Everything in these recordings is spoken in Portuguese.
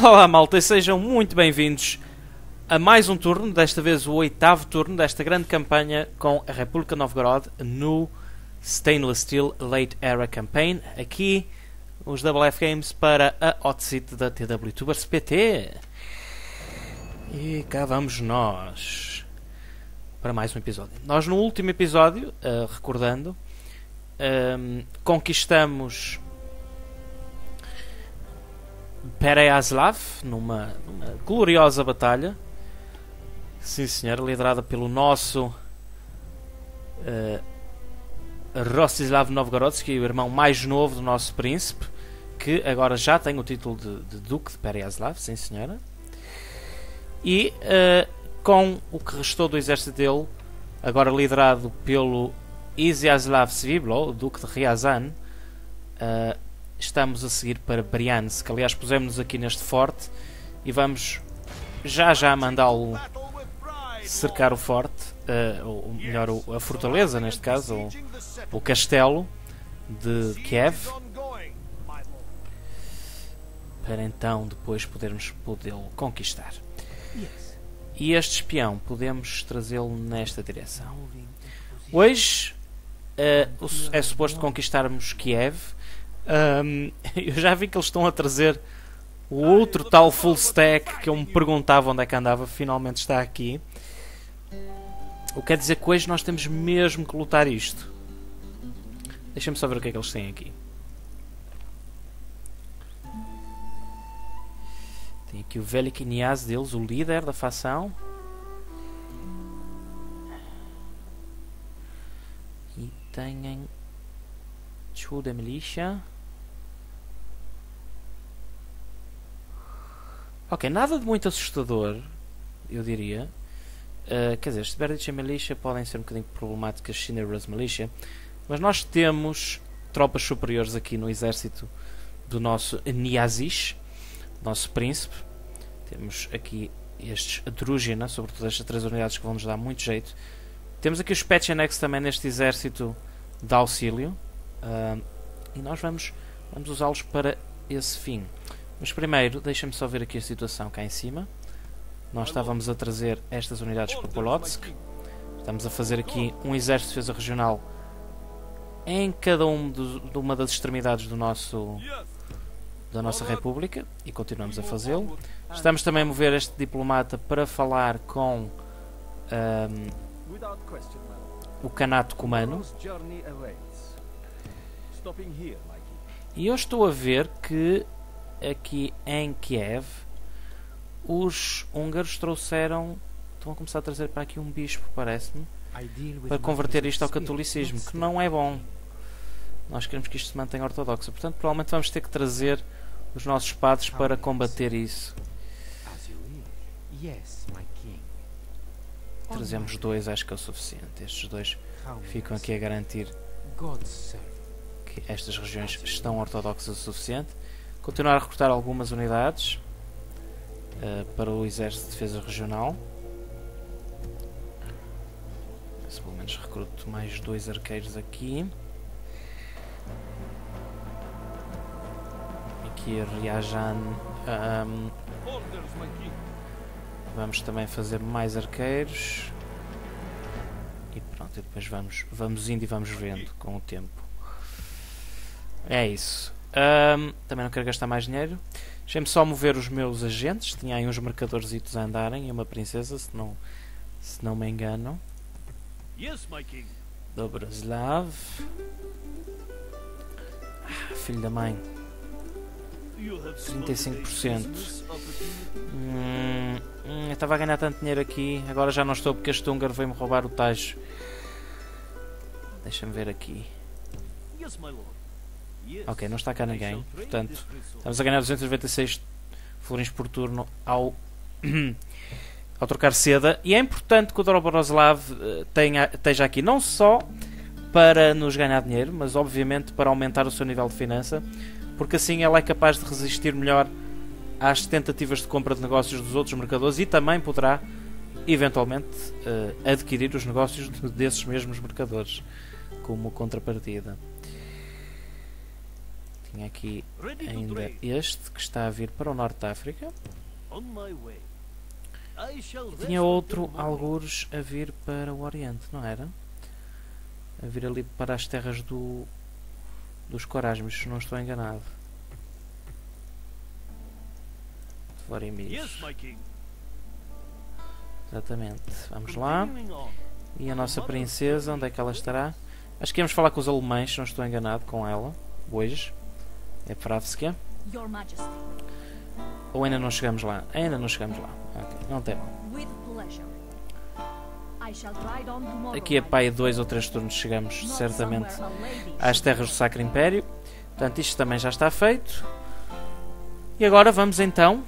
Olá malta e sejam muito bem-vindos a mais um turno, desta vez o oitavo turno desta grande campanha com a República Novgorod no Stainless Steel Late Era Campaign. Aqui os WF Games para a Hot Seat da TW Tubers PT. E cá vamos nós para mais um episódio. Nós no último episódio, uh, recordando, um, conquistamos Pereyaslav numa, numa gloriosa batalha. Sim, senhor, liderada pelo nosso uh, Rostislav Novgorodsky, o irmão mais novo do nosso príncipe, que agora já tem o título de, de Duque de Pereyaslav, sim, senhora. E uh, com o que restou do exército dele, agora liderado pelo Iziaslav Sviblo, o Duque de Ryazan, uh, estamos a seguir para Briansk. Aliás, pusemos-nos aqui neste forte e vamos já já mandá-lo cercar o forte, uh, ou melhor, a fortaleza, neste caso, o, o castelo de Kiev, para então depois podermos podê-lo conquistar. E este espião podemos trazê-lo nesta direção. Hoje uh, é suposto conquistarmos Kiev um, eu já vi que eles estão a trazer o outro tal full stack que eu me perguntava onde é que andava, finalmente está aqui. O que quer dizer que hoje nós temos mesmo que lutar isto. Deixa-me só ver o que é que eles têm aqui. Tem aqui o Velik Niaz deles, o líder da facção. E têm Chu. Ok, nada de muito assustador, eu diria. Uh, quer dizer, este Berdich e Militia podem ser um bocadinho problemáticas, Shinera's Militia, mas nós temos tropas superiores aqui no exército do nosso Niazish, nosso príncipe. Temos aqui estes Drúgina, sobretudo estas três unidades que vão nos dar muito jeito. Temos aqui os Pechenex também neste exército de auxílio. Uh, e nós vamos, vamos usá-los para esse fim. Mas primeiro, deixa-me só ver aqui a situação cá em cima. Nós estávamos a trazer estas unidades para Polotsk. Estamos a fazer aqui um exército de defesa regional em cada um de uma das extremidades do nosso da nossa república e continuamos a fazê-lo. Estamos também a mover este diplomata para falar com um, o Canato Cumano. E eu estou a ver que aqui em Kiev, os húngaros trouxeram. Estão a começar a trazer para aqui um bispo, parece-me, para converter isto ao catolicismo, que não é bom. Nós queremos que isto se mantenha ortodoxo. Portanto, provavelmente vamos ter que trazer os nossos padres para combater isso. Trazemos dois, acho que é o suficiente. Estes dois ficam aqui a garantir que estas regiões estão ortodoxas o suficiente. Continuar a recrutar algumas unidades uh, para o Exército de Defesa Regional. Se pelo menos recruto mais dois arqueiros aqui. Aqui Riajan. Um, vamos também fazer mais arqueiros. E pronto, e depois vamos, vamos indo e vamos vendo com o tempo. É isso. Um, também não quero gastar mais dinheiro. Deixem-me só mover os meus agentes. Tinha aí uns marcadores a andarem e uma princesa, se não, se não me engano. Dobraslav. Ah, filho da mãe. 35%. Hum, hum, eu estava a ganhar tanto dinheiro aqui. Agora já não estou porque este húngaro veio-me roubar o tajo. Deixa-me ver aqui. Yes, my lord. Ok, não está cá ninguém. Portanto, estamos a ganhar 296 florins por turno ao, ao trocar seda. E é importante que o Dobroslav eh, tenha, esteja aqui não só para nos ganhar dinheiro, mas obviamente para aumentar o seu nível de finança, porque assim ela é capaz de resistir melhor às tentativas de compra de negócios dos outros mercadores e também poderá eventualmente uh, adquirir os negócios desses mesmos mercadores como contrapartida. Tinha aqui ainda este que está a vir para o Norte de África. Rest Tinha outro, algures, a vir para o Oriente, não era? A vir ali para as terras do, dos Corasmos, se não estou enganado. King. Exatamente. Vamos lá. E a nossa princesa, onde é que ela estará? Acho que íamos falar com os alemães, se não estou enganado, com ela. Hoje. É Pravskia. Your Majesty, Ou ainda não chegamos lá? Ainda não chegamos lá. Ok, não tem mal. Aqui a my pai dois ou três turnos chegamos certamente às terras do. Sacro Império. Portanto, isto também já está feito. E agora vamos então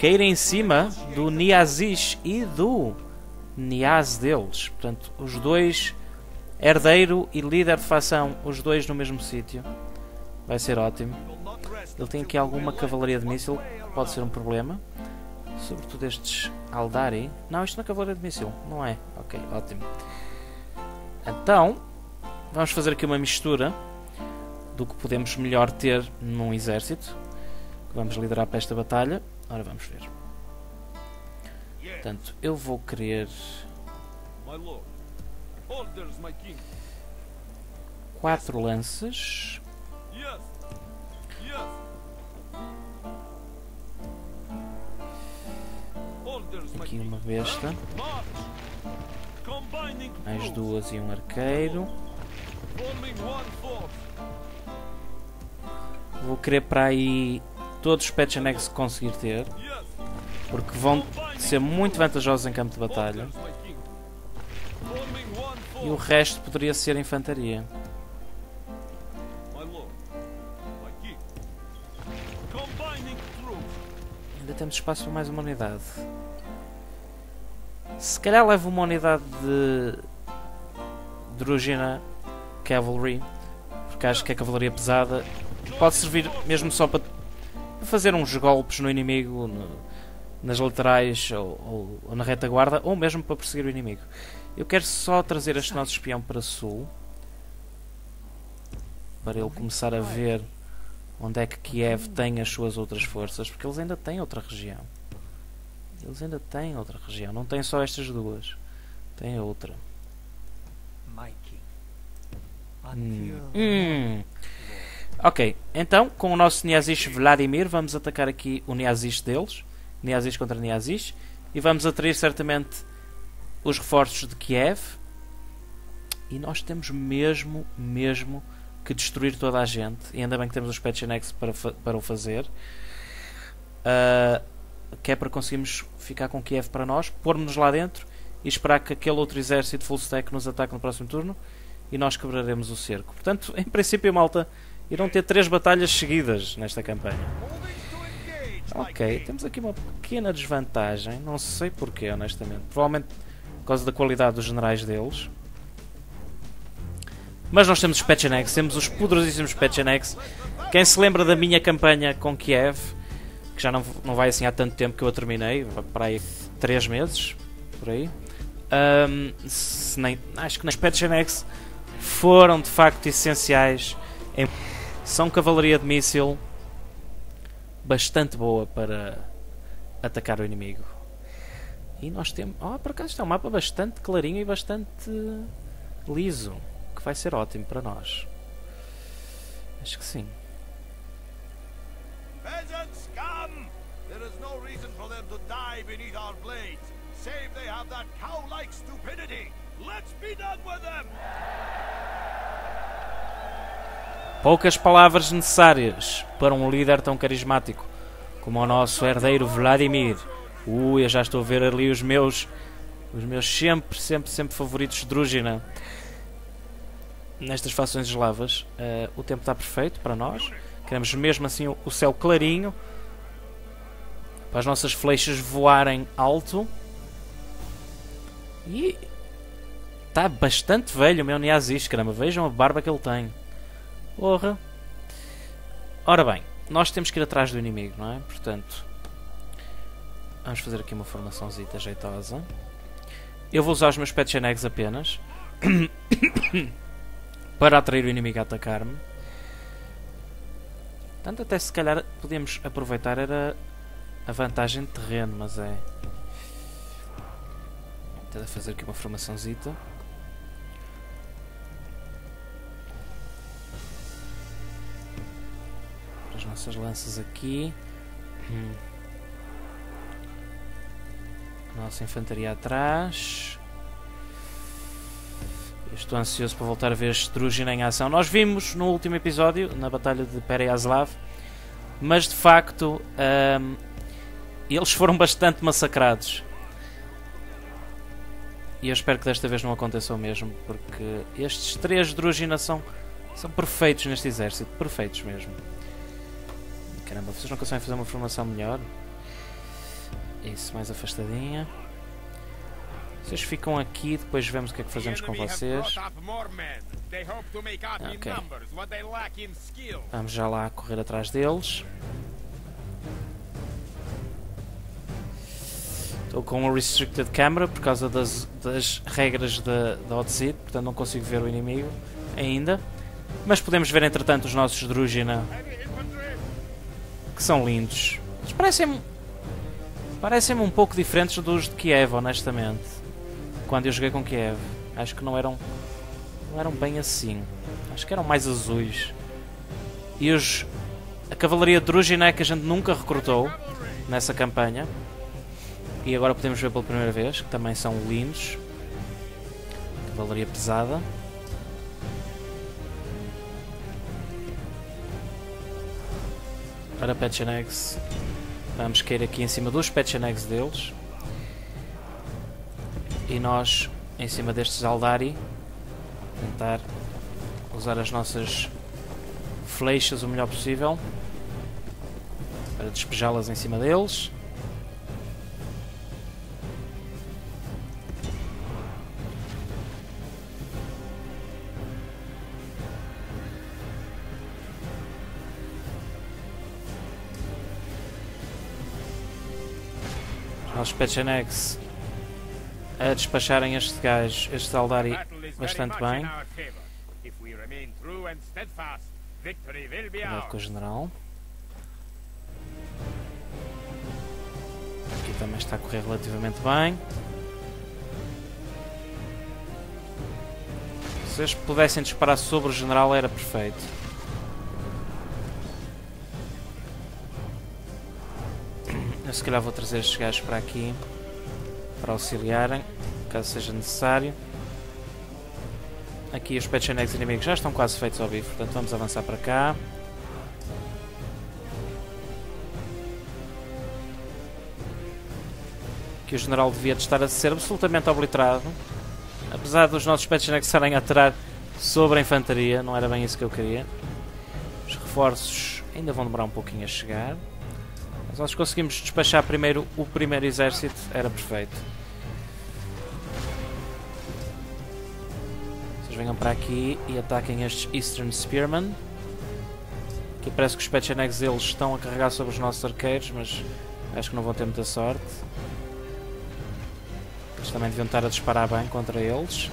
cair em cima do Niazish e do Niaz deles. Portanto, os dois, herdeiro e líder de facção, os dois no mesmo sítio. Vai ser ótimo. Ele tem aqui alguma cavalaria de míssil, pode ser um problema. Sobretudo estes Aldari. Não, isto não é cavalaria de míssil, não é? Ok, ótimo. Então, vamos fazer aqui uma mistura do que podemos melhor ter num exército. Vamos liderar para esta batalha. Ora, vamos ver. Portanto, eu vou querer quatro lanças. Aqui uma besta. Mais duas e um arqueiro. Vou querer para aí todos os Petchenegs que conseguir ter. Porque vão ser muito vantajosos em campo de batalha. E o resto poderia ser infantaria. Ainda temos espaço para mais uma unidade. Se calhar levo uma unidade de Drugina Cavalry, porque acho que a cavalaria pesada pode servir mesmo só para fazer uns golpes no inimigo, no- nas laterais ou, ou- ou na retaguarda, ou mesmo para perseguir o inimigo. Eu quero só trazer este nosso espião para sul, para ele começar a ver onde é que Kiev tem as suas outras forças, porque eles ainda têm outra região. Eles ainda têm outra região, não têm só estas duas, têm outra. King. Hum. Hum. Ok, então com o nosso Niazish Vladimir vamos atacar aqui o Niazish deles, Niazish contra Niazish, e vamos atrair certamente os reforços de Kiev. E nós temos mesmo, mesmo que destruir toda a gente. E ainda bem que temos os Petchenex para, para o fazer. Ah, que é para conseguirmos ficar com Kiev para nós, pormos-nos lá dentro e esperar que aquele outro exército full stack nos ataque no próximo turno e nós quebraremos o cerco. Portanto, em princípio, malta, irão ter três batalhas seguidas nesta campanha. Ok, temos aqui uma pequena desvantagem, não sei porquê, honestamente. Provavelmente por causa da qualidade dos generais deles. Mas nós temos os Pechenegs, temos os poderosíssimos Pechenegs. Quem se lembra da minha campanha com Kiev, que já não, não vai assim há tanto tempo que eu a terminei, para aí 3 meses, por aí. Se nem, acho que nas Pechenegs foram de facto essenciais. Em, são cavalaria de míssil bastante boa para atacar o inimigo. E nós temos. Oh, por acaso está um mapa bastante clarinho e bastante liso. Que vai ser ótimo para nós. Acho que sim. Peasants, come! There is no reason for them to die beneath our blades, save they have that cow-like stupidity. Let's be done with them! Poucas palavras necessárias para um líder tão carismático como o nosso herdeiro Vladimir. Ui, eu já estou a ver ali os meus, os meus sempre, sempre, sempre favoritos de Drúgina nestas fações eslavas. Eh, o tempo está perfeito para nós. Queremos mesmo assim o, céu clarinho para as nossas flechas voarem alto. E está bastante velho o meu Niazish, caramba. Vejam a barba que ele tem. Porra. Ora bem, nós temos que ir atrás do inimigo, não é? Portanto, vamos fazer aqui uma formaçãozita jeitosa. Eu vou usar os meus Petchenegs apenas para atrair o inimigo a atacar-me. Portanto, até se calhar podíamos aproveitar era a vantagem de terreno, mas é. Tentar fazer aqui uma formaçãozita. As nossas lanças aqui. Hum. Nossa infantaria atrás. Estou ansioso para voltar a ver este Drugin em ação. Nós vimos no último episódio, na Batalha de Pereyaslav, mas de facto ahm, eles foram bastante massacrados. E eu espero que desta vez não aconteça o mesmo, porque estes três Drugina são, são perfeitos neste exército, perfeitos mesmo. Caramba, vocês não conseguem fazer uma formação melhor? Isso, mais afastadinha. Vocês ficam aqui, depois vemos o que é que fazemos com vocês. Ok. Vamos já lá correr atrás deles. Estou com uma restricted camera por causa das, das regras da, da Odyssey, portanto não consigo ver o inimigo ainda. Mas podemos ver entretanto os nossos Drugina que são lindos. Eles parecem parecem um pouco diferentes dos de Kiev, honestamente. Quando eu joguei com Kiev, acho que não eram não eram bem assim. Acho que eram mais azuis. E os a cavalaria Drugina é que a gente nunca recrutou nessa campanha. E agora podemos ver pela primeira vez que também são lindos. Cavalaria pesada. Ora, Pechenegs. Vamos cair aqui em cima dos Pechenegs deles. E nós, em cima destes Aldari, tentar usar as nossas flechas o melhor possível para despejá-las em cima deles. Os Pechenegs a despacharem este gajo, este Aldari, bastante bem. Cuidado com o general. Aqui também está a correr relativamente bem. Se eles pudessem disparar sobre o general era perfeito. Eu se calhar vou trazer estes gajos para aqui para auxiliarem, caso seja necessário. Aqui os Pechenegs inimigos já estão quase feitos ao vivo, portanto vamos avançar para cá. Que o general devia de estar a ser absolutamente obliterado. Apesar dos nossos Pechenegs estarem a atirar sobre a infantaria, não era bem isso que eu queria. Os reforços ainda vão demorar um pouquinho a chegar. Mas nós conseguimos despachar primeiro o primeiro exército, era perfeito. Vocês venham para aqui e ataquem estes Eastern Spearmen. Aqui parece que os Pechenegs deles estão a carregar sobre os nossos arqueiros, mas acho que não vão ter muita sorte. Eles também deviam estar a disparar bem contra eles.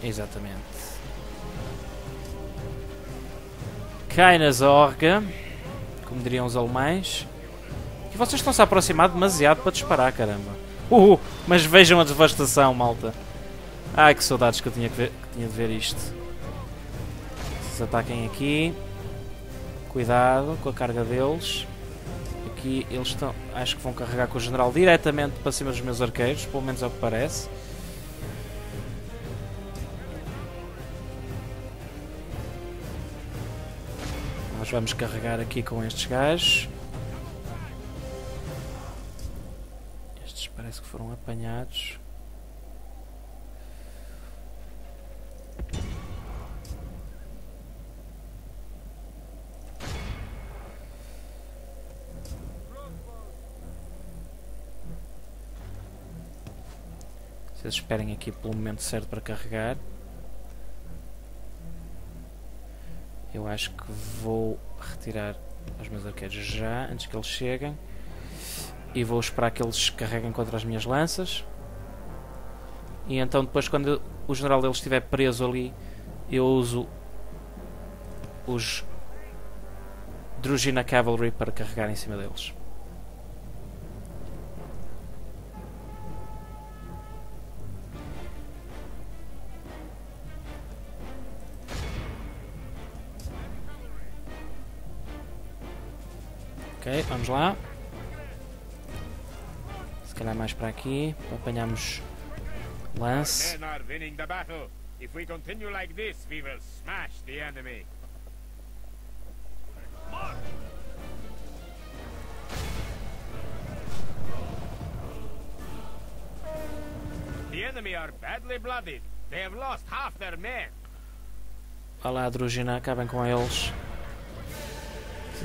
Exatamente. Cai na Zorga como diriam os alemães. E vocês estão-se a aproximar demasiado para disparar, caramba. Uh, mas vejam a devastação, malta. Ai, que saudades que eu tinha, que ver, que tinha de ver isto. Vocês ataquem aqui. Cuidado com a carga deles. Aqui eles estão. Acho que vão carregar com o general diretamente para cima dos meus arqueiros, pelo menos é o que parece. Vamos carregar aqui com estes gajos. Estes parece que foram apanhados. Vocês esperem aqui pelo momento certo para carregar. Eu acho que vou retirar os meus arqueiros já, antes que eles cheguem. E vou esperar que eles carreguem contra as minhas lanças. E então depois quando o general deles estiver preso ali, eu uso os Drugina Cavalry para carregar em cima deles. Ok, vamos lá. Se calhar mais para aqui, para apanharmos lance. If we continue like this, we will smash the enemy. The enemy are badly blooded. They have lost half their men. Vá lá, Drugina, acabem com eles.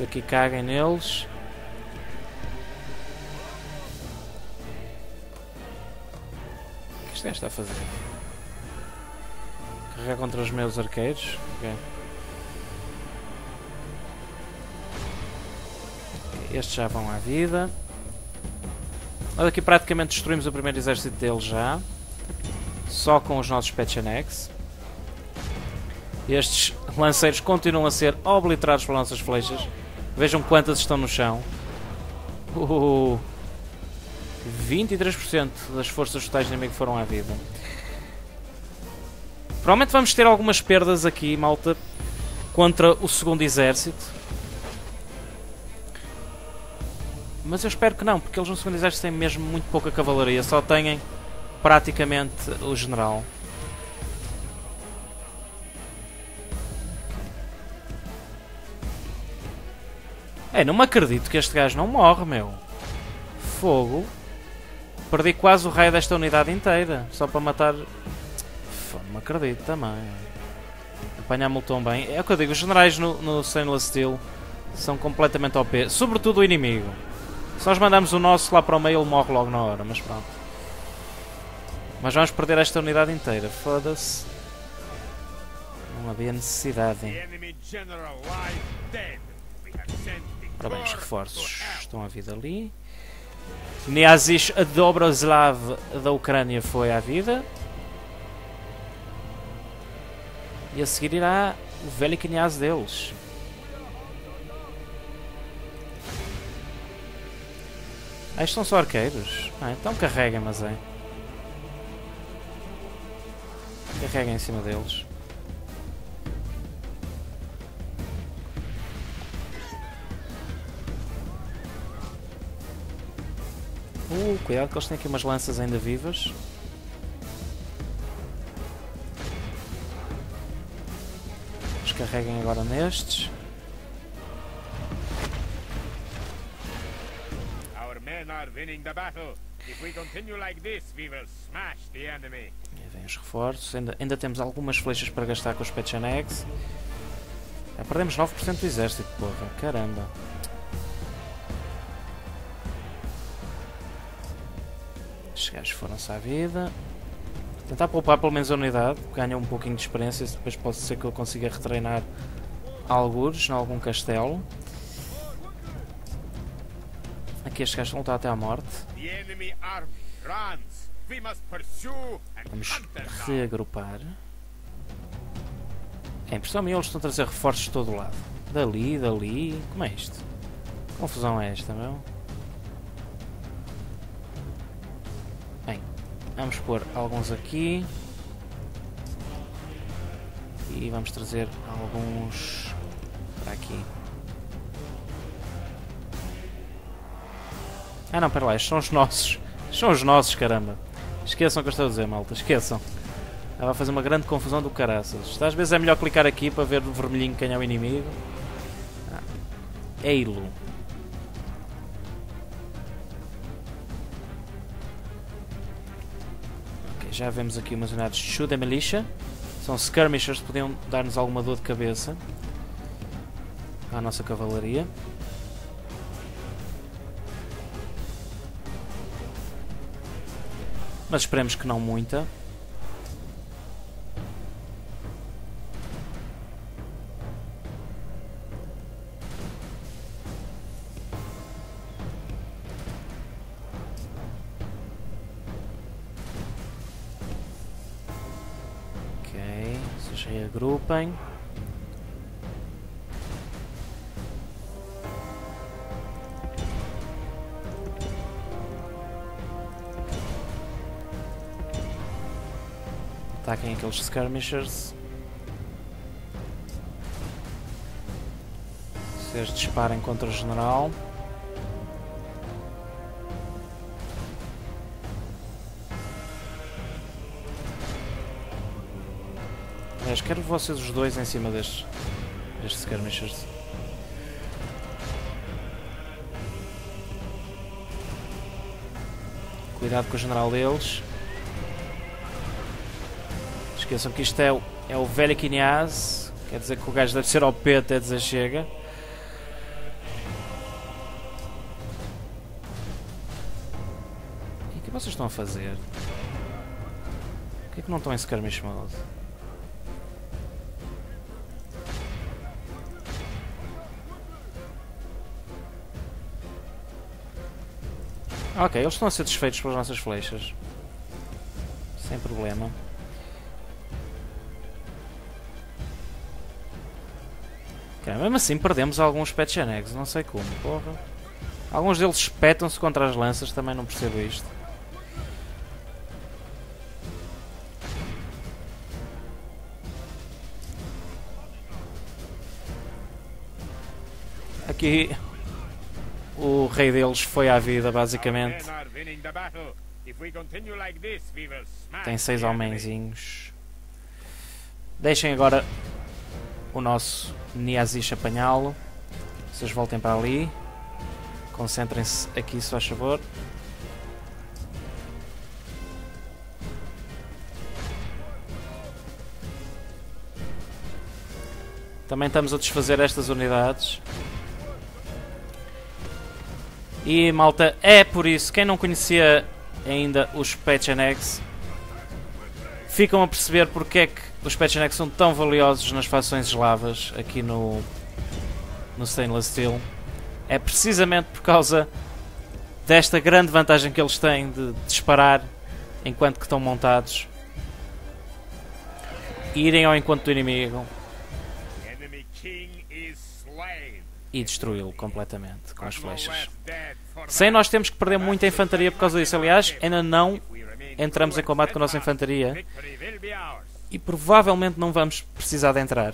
Aqui caguem neles. O que este gajo está a fazer? Carregar contra os meus arqueiros? Ok. Ok, Estes já vão à vida. Nós aqui praticamente destruímos o primeiro exército deles já. Só com os nossos Pechanex. Estes lanceiros continuam a ser obliterados pelas nossas flechas. Vejam quantas estão no chão. Uh, 23% das forças totais do inimigo foram à vida. Provavelmente vamos ter algumas perdas aqui, malta, contra o segundo exército. Mas eu espero que não, porque eles no segundo exército têm mesmo muito pouca cavalaria. Só têm praticamente o general. É, não me acredito que este gajo não morre, meu. Fogo. Perdi quase o raio desta unidade inteira. Só para matar. Fogo, não me acredito também. Apanhar-me tão bem. É o que eu digo, os generais no, no Stainless Steel são completamente OP. Sobretudo o inimigo. Se nós mandamos o nosso lá para o meio, ele morre logo na hora. Mas pronto. Mas vamos perder esta unidade inteira. Foda-se. Não havia necessidade. The Ora bem, os reforços estão à vida ali. Niazish Dobroslav da Ucrânia foi à vida. E a seguir irá o velho Kniaz deles. Ah, estes são só arqueiros? Ah, então carreguem, mas é. Carreguem em cima deles. Uh, cuidado que eles têm aqui umas lanças ainda vivas. Descarreguem agora nestes. Our men are winning the battle. If we continue like this, we will smash the enemy. Vem os reforços. Ainda, ainda temos algumas flechas para gastar com os Pechanex. Já perdemos 9% do exército, porra. Caramba. Estes gajos foram-se à vida. Tentar poupar pelo menos a unidade. Ganha um pouquinho de experiência. Depois pode ser que eu consiga retreinar algures em algum castelo. Aqui estes gajos vão lutar até à morte. Vamos reagrupar. É impressão minha, eles estão a trazer reforços de todo lado. Dali, dali. Como é isto? Que confusão é esta, meu? Vamos pôr alguns aqui. E vamos trazer alguns para aqui. Ah não, pera lá, estes são os nossos. Estes são os nossos, caramba. Esqueçam o que eu estou a dizer, malta. Esqueçam. Ela vai fazer uma grande confusão do caraças. Às vezes é melhor clicar aqui para ver o vermelhinho quem é o inimigo. Ah. Eilo. Já vemos aqui umas unidades de Shoot Militia. São skirmishers, podiam dar-nos alguma dor de cabeça. À nossa cavalaria. Mas esperemos que não muita. vocês reagrupem. Tá, Ataquem é aqueles skirmishers. Vocês disparem contra o general. Quero vocês os dois em cima destes, destes skirmishers. Cuidado com o general deles. Esqueçam que isto é o, é o velho Quinhaz. Quer dizer que o gajo deve ser ao P até dizer chega. O que vocês estão a fazer? Por que é que não estão em skirmish mode? Ok, eles estão desfeitos pelas nossas flechas. Sem problema. Ok, mesmo assim perdemos alguns Petchenegs, não sei como, porra. Alguns deles espetam-se contra as lanças, também não percebo isto. Aqui o rei deles foi à vida, basicamente. Tem seis homenzinhos. Deixem agora o nosso Niazish apanhá-lo. Vocês voltem para ali. Concentrem-se aqui, se faz favor. Também estamos a desfazer estas unidades. E malta, é por isso, quem não conhecia ainda os Pechenegs, ficam a perceber porque é que os Pechenegs são tão valiosos nas fações eslavas aqui no, no Stainless Steel. É precisamente por causa desta grande vantagem que eles têm de disparar enquanto que estão montados. Irem ao encontro do inimigo e destruí-lo completamente com as flechas. for Sem nós termos que perder muita infantaria por causa disso. Aliás, ainda não entramos em combate com a nossa infantaria e provavelmente não vamos precisar de entrar.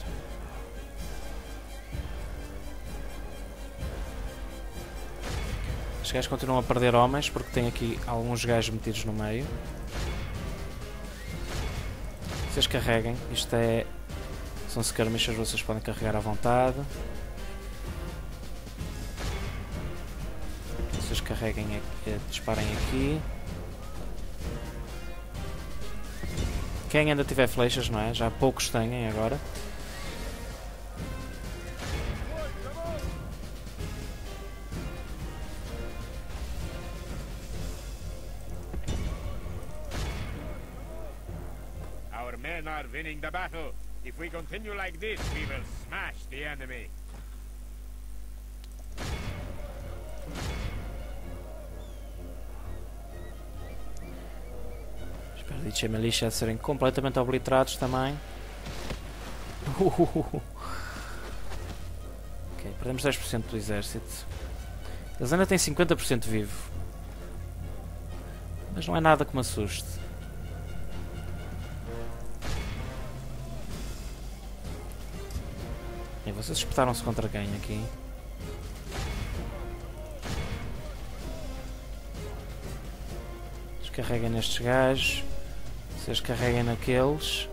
Os gajos continuam a perder homens porque tem aqui alguns gajos metidos no meio. Vocês carreguem, isto é. São skirmishers, vocês podem carregar à vontade. Vocês carreguem aqui, eh, disparem aqui. Quem ainda tiver flechas, não é? Já poucos têm agora. Our men are winning the battle. If we continue like this, we will smash the enemy. De Militia de serem completamente obliterados também. Ok, perdemos 10% do exército. Eles ainda têm 50% vivo. Mas não é nada que me assuste. E vocês espetaram-se contra quem aqui? Descarreguem nestes gajos. Vocês carreguem naqueles.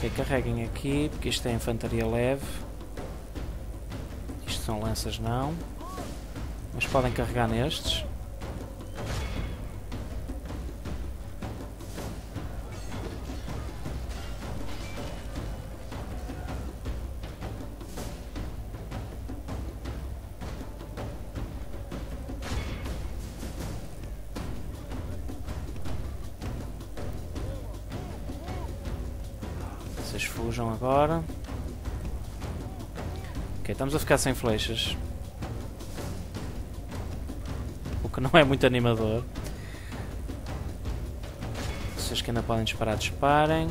Ok, carreguem aqui, porque isto é infantaria leve. Isto são lanças não. Mas podem carregar nestes. Estamos a ficar sem flechas. O que não é muito animador. Vocês que ainda podem disparar, disparem.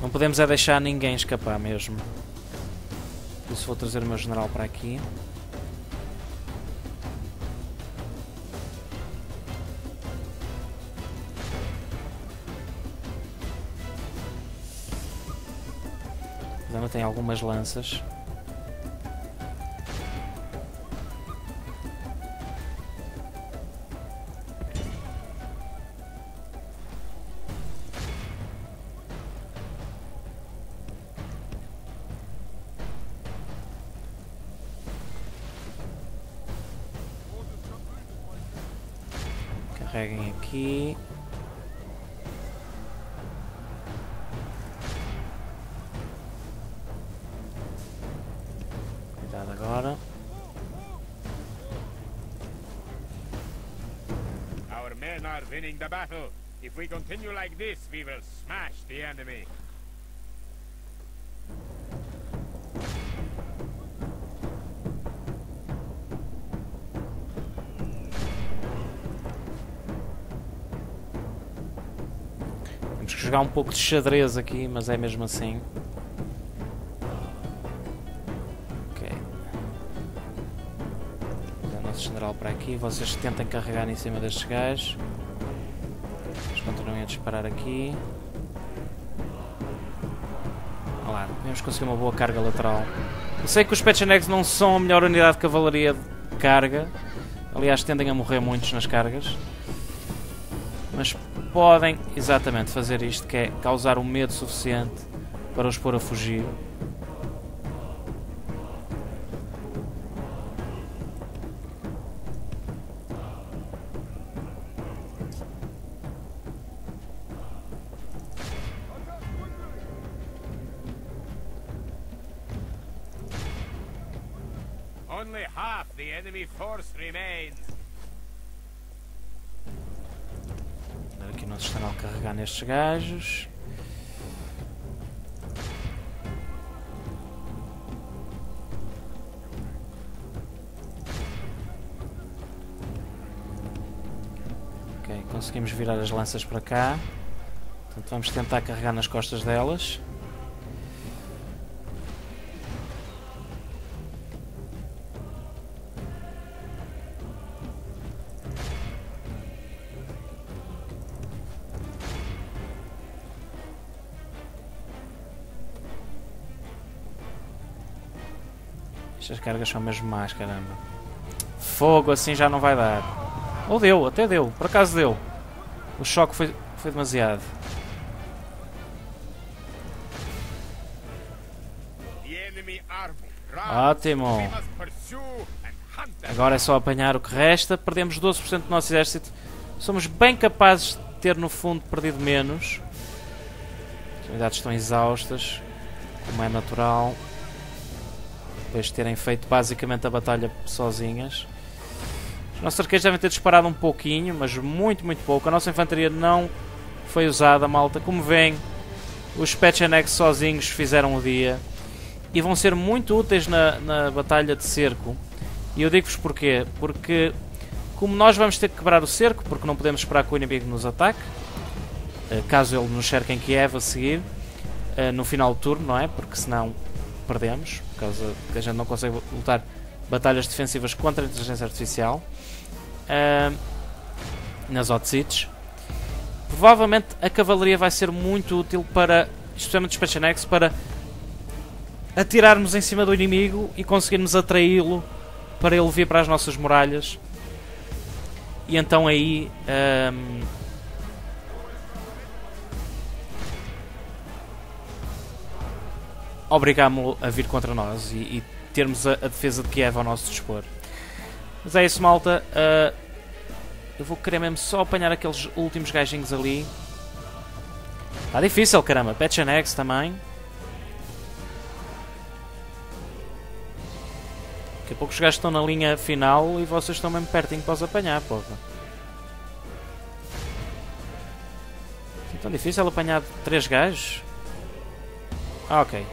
Não podemos é deixar ninguém escapar mesmo. Por isso vou trazer o meu general para aqui. Tem algumas lanças. Battle. If we continue like this, we will smash the enemy. Temos que jogar um pouco de xadrez aqui, mas é mesmo assim. Ok. O nosso general para aqui. Vocês tentem carregar em cima destes gajos. Continuem a disparar aqui. Olha lá, podemos conseguir uma boa carga lateral. Eu sei que os Pechenegs não são a melhor unidade de cavalaria de carga. Aliás, tendem a morrer muitos nas cargas. Mas podem exatamente fazer isto, que é causar o medo suficiente para os pôr a fugir. Nestes gajos. Ok, conseguimos virar as lanças para cá. Portanto, vamos tentar carregar nas costas delas. Estas cargas são mesmo más, caramba. Fogo assim já não vai dar. Ou deu, até deu, por acaso deu. O choque foi, foi demasiado. Ótimo. Agora é só apanhar o que resta. Perdemos 12% do nosso exército. Somos bem capazes de ter no fundo perdido menos. As unidades estão exaustas, como é natural. Depois de terem feito basicamente a batalha sozinhas. Os nossos arqueiros devem ter disparado um pouquinho, mas muito, muito pouco. A nossa infantaria não foi usada, malta. Como veem, os Pechenegs sozinhos fizeram o dia. E vão ser muito úteis na, na batalha de cerco. E eu digo-vos porquê. Porque, como nós vamos ter que quebrar o cerco, porque não podemos esperar que o inimigo nos ataque, eh, caso ele nos cerque em Kiev a seguir, eh, no final do turno, não é? Porque senão perdemos, por causa que a gente não consegue lutar batalhas defensivas contra a inteligência artificial. Ah, nas hot seats. Provavelmente a cavalaria vai ser muito útil para, especialmente os Pechenegs, para atirarmos em cima do inimigo e conseguirmos atraí-lo para ele vir para as nossas muralhas. E então aí obrigámo-lo a vir contra nós e, e termos a, a defesa de Kiev ao nosso dispor. Mas é isso, malta. Ah, eu vou querer mesmo só apanhar aqueles últimos gajinhos ali. Está difícil, caramba. Pechenegs também. Daqui a pouco os gajos estão na linha final e vocês estão mesmo pertinho para os apanhar, porra. É tão difícil apanhar três gajos? Ah, ok.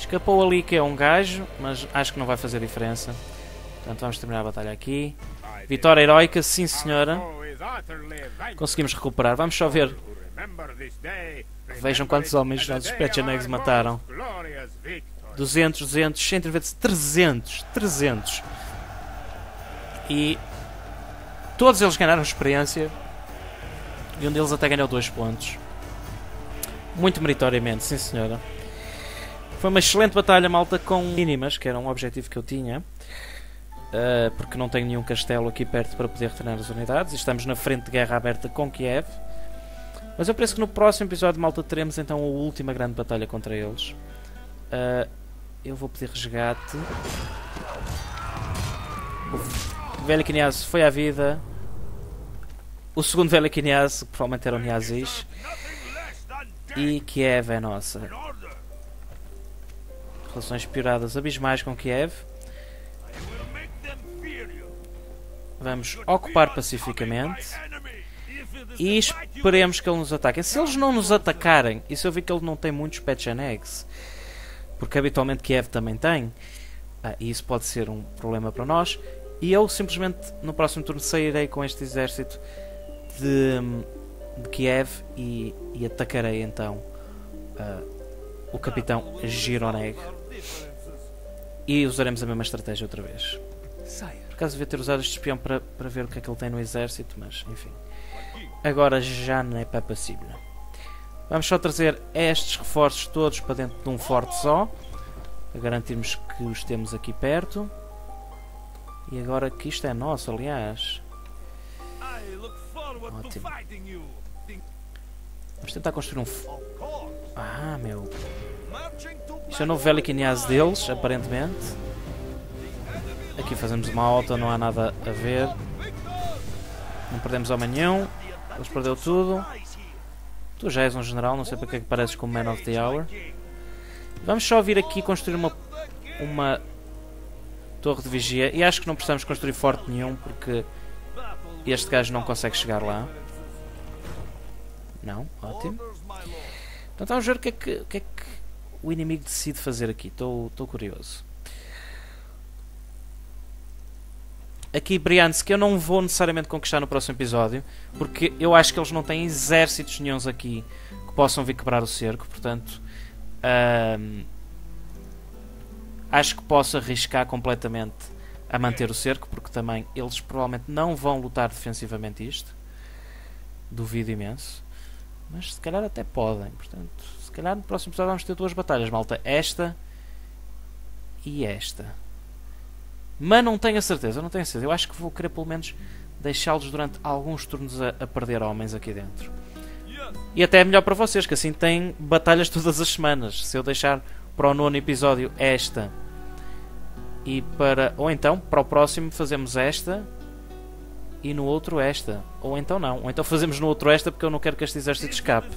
Escapou ali que é um gajo, mas acho que não vai fazer diferença. Portanto, vamos terminar a batalha aqui. Vitória heroica, sim senhora. Conseguimos recuperar. Vamos só ver. Vejam quantos homens nossos our mataram. most glorious victory. 200, 200, 120, 300, 300. E todos eles ganharam experiência. E um deles até ganhou 2 pontos. Muito meritoriamente, sim senhora. Foi uma excelente batalha, malta, com mínimas, que era um objetivo que eu tinha. Uh, porque não tenho nenhum castelo aqui perto para poder treinar as unidades. Estamos na frente de guerra aberta com Kiev. Mas eu penso que no próximo episódio, malta, teremos então a última grande batalha contra eles. Uh, eu vou pedir resgate. O velho Kinyasu foi à vida. O segundo velho que provavelmente era o death E Kiev é nossa. Relações pioradas abismais com Kiev. Vamos ocupar pacificamente. E esperemos que ele nos ataquem. Se eles não nos atacarem, e se eu vi que ele não tem muitos patch annex, porque habitualmente Kiev também tem, ah, e isso pode ser um problema para nós, e eu simplesmente no próximo turno sairei com este exército de, de Kiev e, e atacarei então ah, o capitão Gironeg e usaremos a mesma estratégia outra vez. Sire, Por acaso devia ter usado este espião para, para ver o que é que ele tem no exército, mas enfim. Agora já não é para possível. Vamos só trazer estes reforços todos para dentro de um forte só. Para garantirmos que os temos aqui perto. E agora que isto é nosso, aliás. Ótimo. Vamos tentar construir um. Ah, meu. Isto é o novo Kinhaz deles, aparentemente. Aqui fazemos uma alta, não há nada a ver. Não perdemos homem nenhum. Eles perdeu tudo. Tu já és um general, não sei para que é que pareces como Man of the Hour. Vamos só vir aqui construir uma, uma torre de vigia. E acho que não precisamos construir forte nenhum porque este gajo não consegue chegar lá. Não, ótimo. Então vamos ver o que é que, o, que é que o inimigo decide fazer aqui. Estou curioso. Aqui Briansk eu não vou necessariamente conquistar no próximo episódio, porque eu acho que eles não têm exércitos nenhums aqui que possam vir quebrar o cerco, portanto ahm, acho que posso arriscar completamente a manter o cerco, porque também eles provavelmente não vão lutar defensivamente isto. Duvido imenso. Mas se calhar até podem. Portanto, calhar no próximo episódio vamos ter duas batalhas, malta. Esta e esta. Mas não tenho a certeza, não tenho a certeza. Eu acho que vou querer pelo menos deixá-los durante alguns turnos a, a perder homens aqui dentro. E até é melhor para vocês, que assim têm batalhas todas as semanas. Se eu deixar para o nono episódio esta e para. Ou então, para o próximo fazemos esta e no outro esta. Ou então não. Ou então fazemos no outro esta porque eu não quero que este exército escape.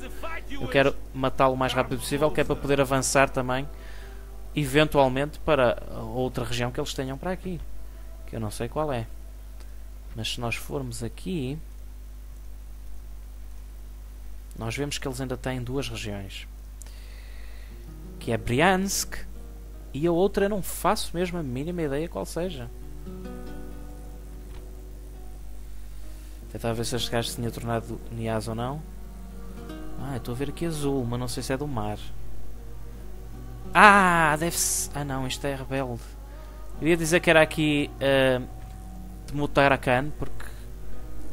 Eu quero matá-lo o mais rápido possível, que é para poder avançar também, eventualmente, para outra região que eles tenham para aqui. Que eu não sei qual é. Mas se nós formos aqui, nós vemos que eles ainda têm duas regiões. Que é Briansk e a outra eu não faço mesmo a mínima ideia qual seja. Tentar ver se este gajo se tinha tornado Niaz ou não. Ah, estou a ver aqui azul, mas não sei se é do mar. Ah, deve-se. Ah, não, isto é rebelde. Eu ia dizer que era aqui uh, de Mutarakan, porque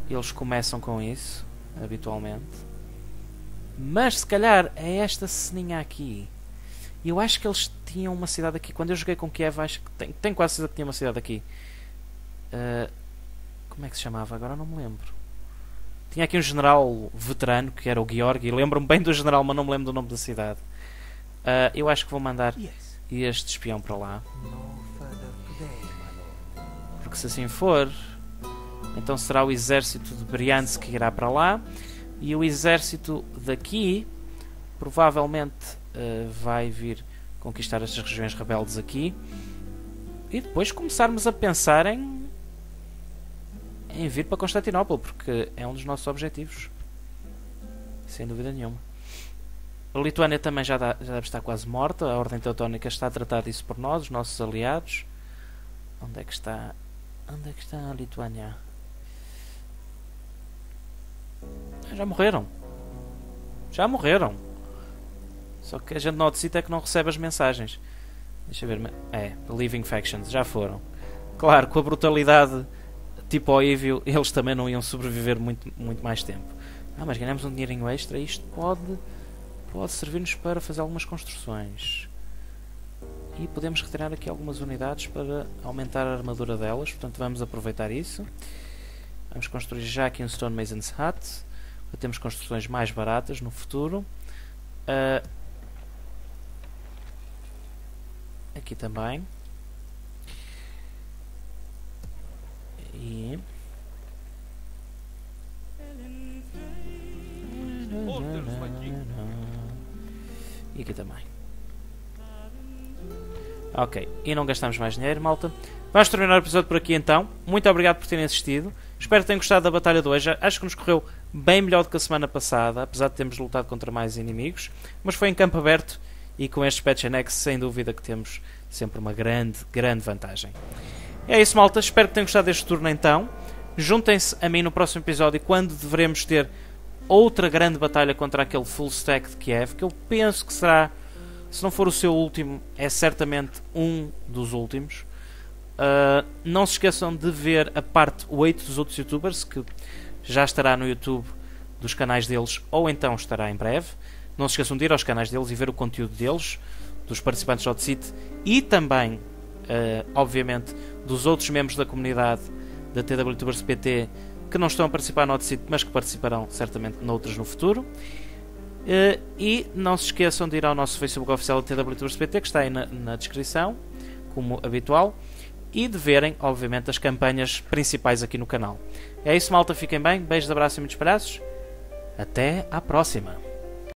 eles começam com isso, habitualmente. Mas se calhar é esta ceninha aqui. E eu acho que eles tinham uma cidade aqui. Quando eu joguei com Kiev, acho que tem, tem quase certeza que tinha uma cidade aqui. Uh, como é que se chamava? Agora não me lembro. Tinha aqui um general veterano que era o Georgi. Lembro-me bem do general, mas não me lembro do nome da cidade. Uh, eu acho que vou mandar este espião para lá. Porque se assim for, então será o exército de Briansk que irá para lá. E o exército daqui provavelmente uh, vai vir conquistar estas regiões rebeldes aqui. e depois começarmos a pensar em, em vir para Constantinopla, porque é um dos nossos objetivos. Sem dúvida nenhuma. A Lituânia também já, dá- já deve estar quase morta. A Ordem Teutónica está a tratar disso por nós, os nossos aliados. Onde é que está? Onde é que está a Lituânia? Ah, Já morreram. Já morreram. Só que a gente no Outcity é que não recebe as mensagens. Deixa eu ver. É, Living Factions, já foram. Claro, com a brutalidade tipo ao Evil, eles também não iam sobreviver muito, muito mais tempo. Ah, mas ganhamos um dinheirinho extra. Isto pode, pode servir-nos para fazer algumas construções. E podemos retirar aqui algumas unidades para aumentar a armadura delas. Portanto, vamos aproveitar isso. Vamos construir já aqui um Stone Mason's Hut. Para termos construções mais baratas no futuro. Ah, aqui também. E. E aqui também. Ok, e não gastamos mais dinheiro, malta. Vamos terminar o episódio por aqui então. Muito obrigado por terem assistido. Espero que tenham gostado da batalha de hoje. Acho que nos correu bem melhor do que a semana passada, apesar de termos lutado contra mais inimigos. Mas foi em campo aberto e com estes patch anexos, sem dúvida que temos sempre uma grande, grande vantagem. É isso, malta. Espero que tenham gostado deste turno então. Juntem-se a mim no próximo episódio quando deveremos ter outra grande batalha contra aquele full stack de Kiev, que eu penso que será, se não for o seu último, é certamente um dos últimos. Uh, não se esqueçam de ver a parte 8 dos outros youtubers, que já estará no YouTube dos canais deles, ou então estará em breve. Não se esqueçam de ir aos canais deles e ver o conteúdo deles, dos participantes do City e também, uh, obviamente, dos outros membros da comunidade da TWTubers PT que não estão a participar no City, mas que participarão certamente noutros no futuro. Uh, e não se esqueçam de ir ao nosso Facebook oficial da TWTubers PT, que está aí na, na descrição, como habitual e de verem, obviamente, as campanhas principais aqui no canal. É isso, malta. Fiquem bem. Beijos, abraços e muitos abraços. Até à próxima.